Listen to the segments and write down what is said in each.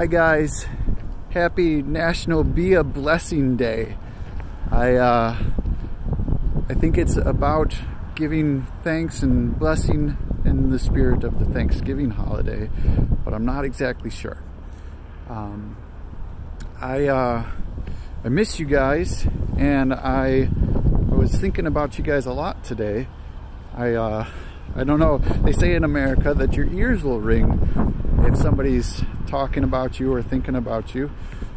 Hi guys, happy National Be a Blessing Day. I uh, I think it's about giving thanks and blessing in the spirit of the Thanksgiving holiday, but I'm not exactly sure. Um, I uh, I miss you guys, and I I was thinking about you guys a lot today. I uh, I don't know. They say in America that your ears will ring if somebody's talking about you or thinking about you.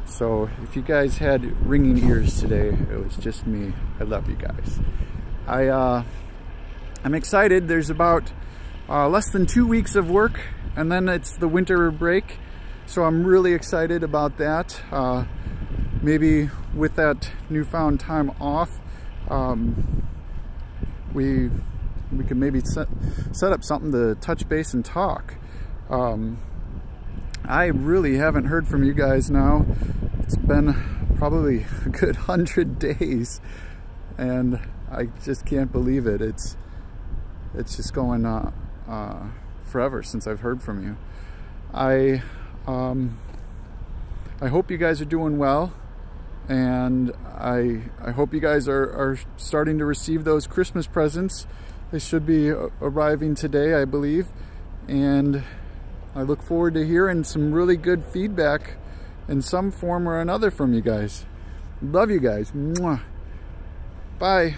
So if you guys had ringing ears today, it was just me. I love you guys. I uh, I'm excited. There's about uh, less than two weeks of work, and then it's the winter break. So I'm really excited about that. Uh, maybe with that newfound time off, um, we we could maybe set, set up something to touch base and talk. Um, I really haven't heard from you guys now. It's been probably a good hundred days and I just can't believe it. It's it's just going uh, uh, forever since I've heard from you. I um, I hope you guys are doing well and I I hope you guys are, are starting to receive those Christmas presents. They should be uh, arriving today, I believe. And I look forward to hearing some really good feedback in some form or another from you guys. Love you guys. Mwah. Bye.